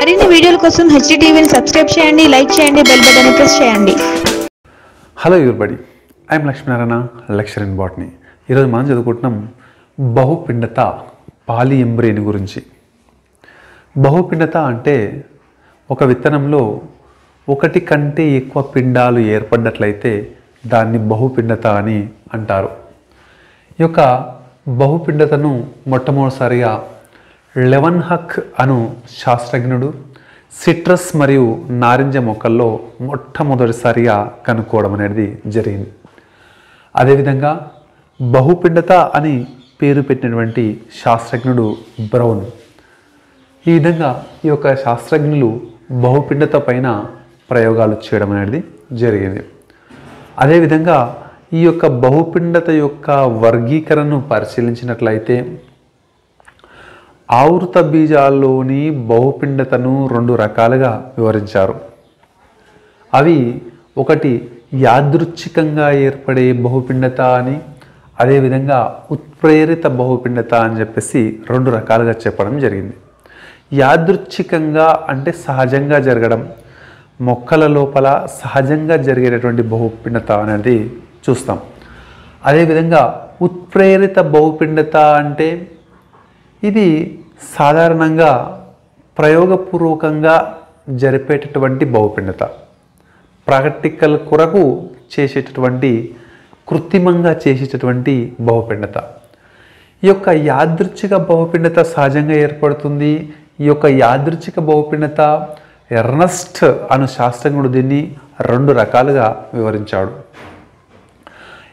మరిన్ని వీడియోల కోసం హెచ్డి సబ్స్క్రైబ్ చేయండి లైక్ చేయండి బెల్ బటన్ ప్రెస్ చేయండి. Hello everybody I'm Lakshminarayana lecture in botany ఈరోజు మనం చదువుకుంటున్నాం బహుపిండత పాలియంబ్రేని గురించి. బహుపిండత అంటే ఒక విత్తనంలో ఒకటి కంటే ఎక్కువ పిండాలు ఏర్పడినట్లయితే దాన్ని బహుపిండత అని అంటారు. ఈ యొక్క బహుపిండతను మొట్టమొదటిసారిగా లెవన్ హక్ అను శాస్త్రజ్ఞుడు సిట్రస్ మరియు నారింజ మొక్కల్లో మొట్టమొదటిసారిగా కనుక్కోవడం అనేది జరిగింది. అదేవిధంగా బహుపిండత అని పేరు పెట్టినటువంటి శాస్త్రజ్ఞుడు బ్రౌన్. ఈ విధంగా ఈ యొక్క శాస్త్రజ్ఞులు బహుపిండత పైన ప్రయోగాలు చేయడం అనేది జరిగింది. అదేవిధంగా ఈ యొక్క బహుపిండత యొక్క వర్గీకరణను పరిశీలించినట్లయితే ఆవృత బీజాల్లోని బహుపిండతను రెండు రకాలుగా వివరించారు. అవి ఒకటి యాదృచ్ఛికంగా ఏర్పడే బహుపిండత అని అదేవిధంగా ఉత్ప్రేరిత బహుపిండత అని చెప్పేసి రెండు రకాలుగా చెప్పడం జరిగింది. యాదృచ్ఛికంగా అంటే సహజంగా జరగడం మొక్కల లోపల సహజంగా జరిగేటటువంటి బహుపిండత అనేది చూస్తాం. అదేవిధంగా ఉత్ప్రేరిత బహుపిండత అంటే ఇది సాధారణంగా ప్రయోగపూర్వకంగా జరిపేటటువంటి బహుపిండత ప్రాక్టికల్ కొరకు చేసేటటువంటి కృత్రిమంగా చేసేటటువంటి బహుపిండత ఈ యొక్క యాదృచ్ఛిక బహుపిండత సహజంగా ఏర్పడుతుంది. ఈ యొక్క యాదృచ్ఛిక బహుపిండత ఎర్నస్ట్ అను శాస్త్రజ్ఞుడు దీన్ని రెండు రకాలుగా వివరించాడు.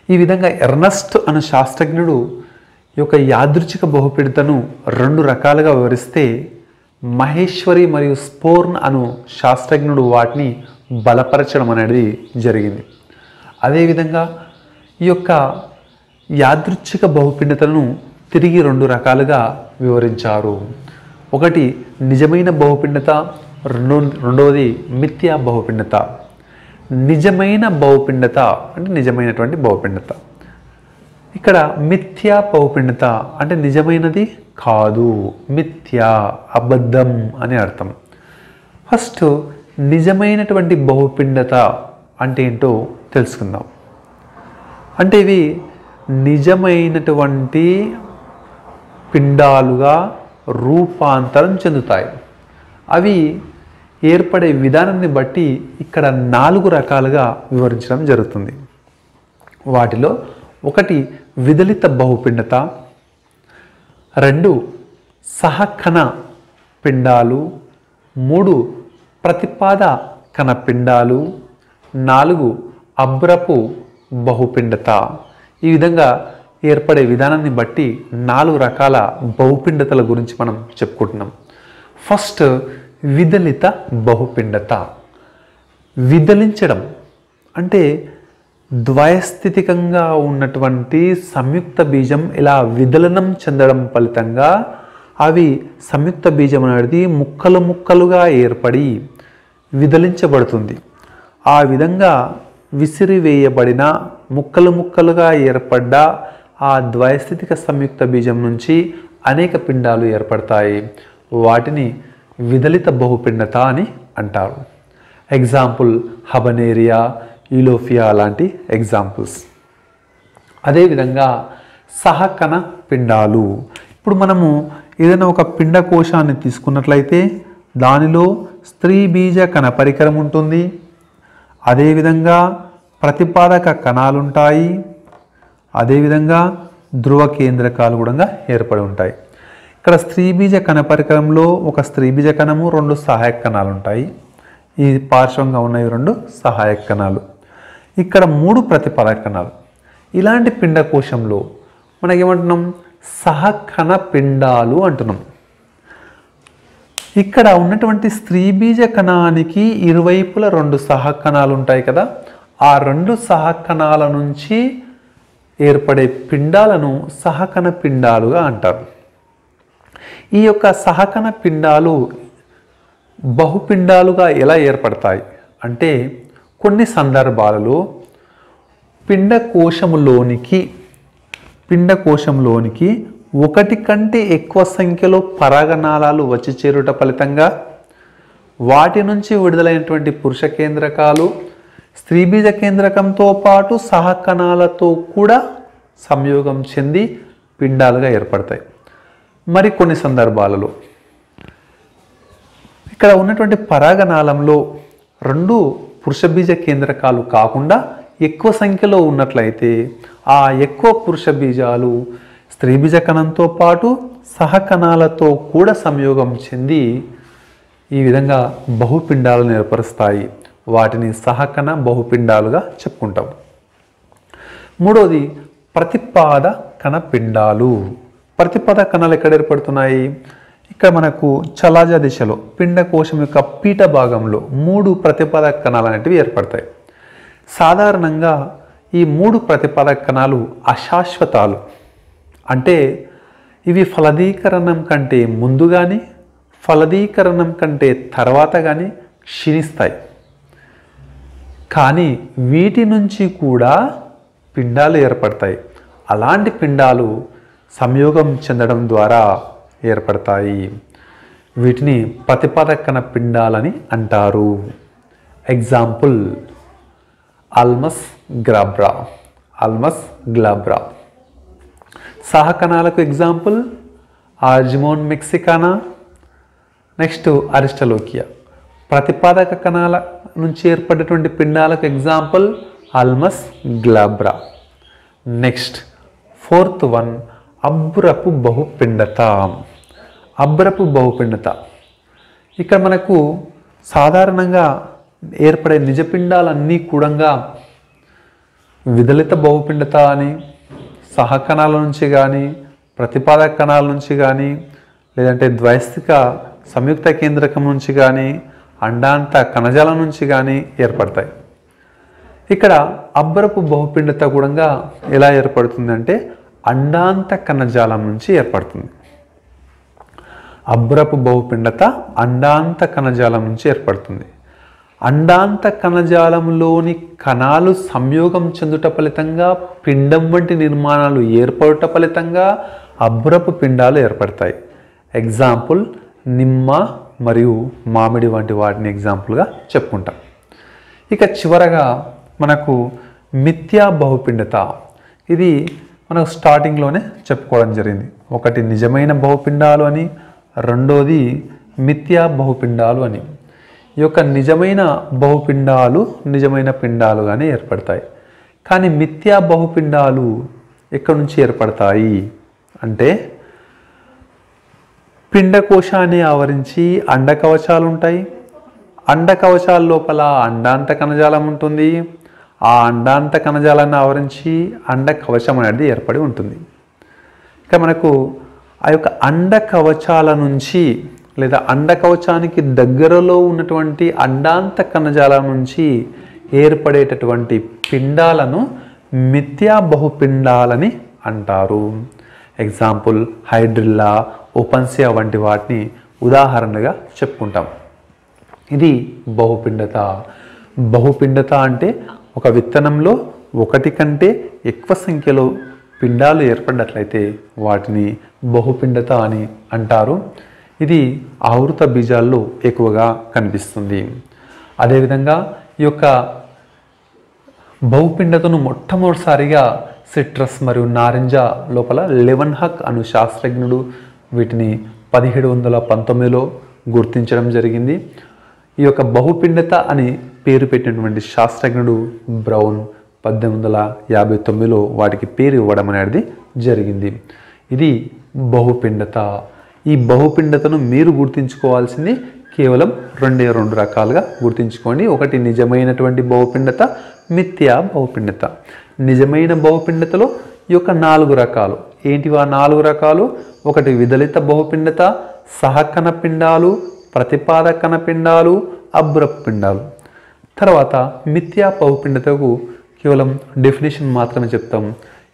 ఈ విధంగా ఎర్నస్ట్ అను శాస్త్రజ్ఞుడు ఈ యొక్క యాదృచ్ఛిక బహుపీడితను రెండు రకాలుగా వివరిస్తే మహేశ్వరి మరియు స్పోర్న్ అను శాస్త్రజ్ఞుడు వాటిని బలపరచడం అనేది జరిగింది. అదేవిధంగా ఈ యొక్క యాదృచ్ఛిక బహుపిండతలను తిరిగి రెండు రకాలుగా వివరించారు. ఒకటి నిజమైన బహుపిండత రెండో రెండవది మిథ్యా బహుపిండత. నిజమైన బహుపిండత అంటే నిజమైనటువంటి బహుపిండత. ఇక్కడ మిథ్యా బహుపిండత అంటే నిజమైనది కాదు. మిథ్యా అబద్ధం అని అర్థం. ఫస్ట్ నిజమైనటువంటి బహుపిండత అంటే ఏంటో తెలుసుకుందాం. అంటే ఇవి నిజమైనటువంటి పిండాలుగా రూపాంతరం చెందుతాయి. అవి ఏర్పడే విధానాన్ని బట్టి ఇక్కడ నాలుగు రకాలుగా వివరించడం జరుగుతుంది. వాటిలో ఒకటి విదలిత బహుపిండత రెండు సహకణ పిండాలు మూడు ప్రతిపాద కణ పిండాలు నాలుగు అబ్రపు బహుపిండత. ఈ విధంగా ఏర్పడే విధానాన్ని బట్టి నాలుగు రకాల బహుపిండతల గురించి మనం చెప్పుకుంటున్నాం. ఫస్ట్ విదలిత బహుపిండత. విదలించడం అంటే ద్వయస్థితికంగా ఉన్నటువంటి సంయుక్త బీజం ఇలా విదలనం చెందడం ఫలితంగా అవి సంయుక్త బీజం అనేది ముక్కలు ముక్కలుగా ఏర్పడి విదలించబడుతుంది. ఆ విధంగా విసిరివేయబడిన ముక్కలు ముక్కలుగా ఏర్పడ్డ ఆ ద్వయస్థితిక సంయుక్త బీజం నుంచి అనేక పిండాలు ఏర్పడతాయి. వాటిని విదలిత బహుపిండత అని అంటారు. ఎగ్జాంపుల్ హబనేరియా ఈలోఫియా లాంటి ఎగ్జాంపుల్స్ అదేవిధంగా సహకణ పిండాలు. ఇప్పుడు మనము ఏదైనా ఒక పిండ కోశాన్ని తీసుకున్నట్లయితే దానిలో స్త్రీ బీజ కణ పరికరం ఉంటుంది. అదేవిధంగా ప్రతిపాదక కణాలు ఉంటాయి అదేవిధంగా ధ్రువ కేంద్రకాలు కూడా ఏర్పడి ఉంటాయి. ఇక్కడ స్త్రీ బీజ కణ పరికరంలో ఒక స్త్రీ బీజ కణము రెండు సహాయక కణాలు ఉంటాయి ఈ పార్శ్వంగా ఉన్నవి రెండు సహాయక కణాలు. ఇక్కడ మూడు ప్రతిపాదక కణాలు ఇలాంటి పిండకోశంలో మనకేమంటున్నాం? సహకణ పిండాలు అంటున్నాం. ఇక్కడ ఉన్నటువంటి స్త్రీ బీజ కణానికి ఇరువైపుల రెండు సహకణాలు ఉంటాయి కదా ఆ రెండు సహకణాల నుంచి ఏర్పడే పిండాలను సహకణ పిండాలుగా అంటారు. ఈ యొక్క సహకణ పిండాలు బహుపిండాలుగా ఎలా ఏర్పడతాయి? అంటే కొన్ని సందర్భాలలో పిండకోశంలోనికి పిండకోశంలోనికి ఒకటి కంటే ఎక్కువ సంఖ్యలో పరాగనాళాలు వచ్చి చేరుట ఫలితంగా వాటి నుంచి విడుదలైనటువంటి పురుష కేంద్రకాలు స్త్రీ బీజ కేంద్రకంతో పాటు సహకణాలతో కూడా సంయోగం చెంది పిండాలుగా ఏర్పడతాయి. మరి కొన్ని సందర్భాలలో ఇక్కడ ఉన్నటువంటి పరాగనాళంలో రెండు పురుష బీజ కేంద్రకాలు కాకుండా ఎక్కువ సంఖ్యలో ఉన్నట్లయితే ఆ ఎక్కువ పురుష బీజాలు స్త్రీ బీజ కణంతో పాటు సహకణాలతో కూడా సంయోగం చెంది ఈ విధంగా బహుపిండాలను ఏర్పరుస్తాయి. వాటిని సహకణ బహుపిండాలుగా చెప్పుకుంటాం. మూడవది ప్రతిపాద కణ పిండాలు ప్రతిపాద కణాలు ఎక్కడ ఏర్పడుతున్నాయి? ఇక్కడ మనకు చలాజ దిశలో పిండకోశం యొక్క పీఠ భాగంలో మూడు ప్రతిపాద కణాలు అనేటివి ఏర్పడతాయి. సాధారణంగా ఈ మూడు ప్రతిపాద కణాలు అశాశ్వతాలు. అంటే ఇవి ఫలదీకరణం కంటే ముందు కానీ ఫలదీకరణం కంటే తర్వాత కానీ క్షీణిస్తాయి. కానీ వీటి నుంచి కూడా పిండాలు ఏర్పడతాయి. అలాంటి పిండాలు సంయోగం చెందడం ద్వారా ఏర్పడతాయి. వీటిని ప్రతిపాదకన పిండాలని అంటారు. ఎగ్జాంపుల్ ఆల్మస్ గ్రాబ్రా ఆల్మస్ గ్లాబ్రా సహకణాలకు ఎగ్జాంపుల్ ఆర్జిమోన్ మెక్సికానా నెక్స్ట్ అరిస్టలోకియా ప్రతిపాదక కణాల నుంచి ఏర్పడేటువంటి పిండాలకు ఎగ్జాంపుల్ ఆల్మస్ గ్లాబ్రా నెక్స్ట్ ఫోర్త్ వన్ అబ్బురపు బహుపిండత. అబ్రపు బహుపిండత ఇక్కడ మనకు సాధారణంగా ఏర్పడే నిజపిండాలన్నీ కూడా విదలిత బహుపిండత అని సహకణాల నుంచి కానీ ప్రతిపాదక కణాల నుంచి కానీ లేదంటే ద్వైస్థిక సంయుక్త కేంద్రకం నుంచి కానీ అండాంత కణజాలం నుంచి కానీ ఏర్పడతాయి. ఇక్కడ అబ్బరపు బహుపిండత కూడా ఎలా ఏర్పడుతుందంటే అండాంత కణజాలం నుంచి ఏర్పడుతుంది. అబ్రపు బహుపిండత అండాంత కణజాలం నుంచి ఏర్పడుతుంది. అండాంత కణజాలంలోని కణాలు సంయోగం చెందుట ఫలితంగా పిండం వంటి నిర్మాణాలు ఏర్పడుట ఫలితంగా అబ్రపు పిండాలు ఏర్పడతాయి. ఎగ్జాంపుల్ నిమ్మ మరియు మామిడి వంటి వాటిని ఎగ్జాంపుల్గా చెప్పుకుంటాం. ఇక చివరగా మనకు మిథ్యా బహుపిండత. ఇది మనకు స్టార్టింగ్లోనే చెప్పుకోవడం జరిగింది. ఒకటి నిజమైన బహుపిండాలు అని రెండోది మిథ్యా బహుపిండాలు అని. ఈ యొక్క నిజమైన బహుపిండాలు నిజమైన పిండాలుగానే ఏర్పడతాయి. కానీ మిథ్యా బహుపిండాలు ఎక్కడి నుంచి ఏర్పడతాయి? అంటే పిండకోశాన్ని ఆవరించి అండకవచాలు ఉంటాయి అండకవచాల లోపల అండాంత కణజాలం ఉంటుంది. ఆ అండాంత కణజాలాన్ని ఆవరించి అండ కవచం అనేది ఏర్పడి ఉంటుంది. ఇక మనకు ఆ యొక్క అండ కవచాల నుంచి లేదా అండ కవచానికి దగ్గరలో ఉన్నటువంటి అండాంత కణజాలం నుంచి ఏర్పడేటటువంటి పిండాలను మిథ్యా బహుపిండాలని అంటారు. ఎగ్జాంపుల్ హైడ్రిల్లా ఓపన్సియా వంటి వాటిని ఉదాహరణగా చెప్పుకుంటాం. ఇది బహుపిండత. బహుపిండత అంటే ఒక విత్తనంలో ఒకటి కంటే ఎక్కువ సంఖ్యలో పిండాలు ఏర్పడినట్లయితే వాటిని బహుపిండత అని అంటారు. ఇది ఆవృత బీజాల్లో ఎక్కువగా కనిపిస్తుంది. అదేవిధంగా ఈ యొక్క బహుపిండతను మొట్టమొదటిసారిగా సిట్రస్ మరియు నారింజ లోపల లెవెన్ హక్ అను శాస్త్రజ్ఞుడు వీటిని పదిహేడు వందల పంతొమ్మిదిలో గుర్తించడం జరిగింది. ఈ యొక్క బహుపిండత అని పేరు పెట్టినటువంటి శాస్త్రజ్ఞుడు బ్రౌన్ పద్దెనిమిది వందల యాభై తొమ్మిదిలో వాటికి పేరు ఇవ్వడం అనేది జరిగింది. ఇది బహుపిండత. ఈ బహుపిండతను మీరు గుర్తించుకోవాల్సింది కేవలం రెండే రెండు రకాలుగా గుర్తించుకోండి. ఒకటి నిజమైనటువంటి బహుపిండత మిథ్యా బహుపిండత. నిజమైన బహుపిండతలో ఈ యొక్క నాలుగు రకాలు. ఏంటివి ఆ నాలుగు రకాలు? ఒకటి విదలిత బహుపిండత సహకన పిండాలు ప్రతిపాదకన పిండాలు అబ్రపిండాలు తర్వాత మిథ్యా బహుపిండతకు కేవలం డెఫినేషన్ మాత్రమే చెప్తాం.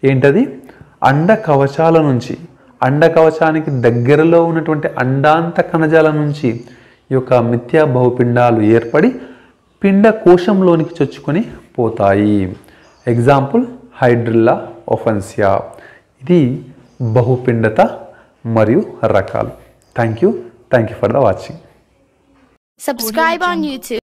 ఏంటది? అండ కవచాల నుంచి అండ కవచానికి దగ్గరలో ఉన్నటువంటి అండాంత కణజాల నుంచి ఈ యొక్క మిథ్యా బహుపిండాలు ఏర్పడి పిండ కోశంలోనికి చొచ్చుకొని పోతాయి. ఎగ్జాంపుల్ హైడ్రిల్లా ఒఫెన్సియా ఇది బహుపిండత మరియు రకాలు. Thank you thank you for the watching subscribe on YouTube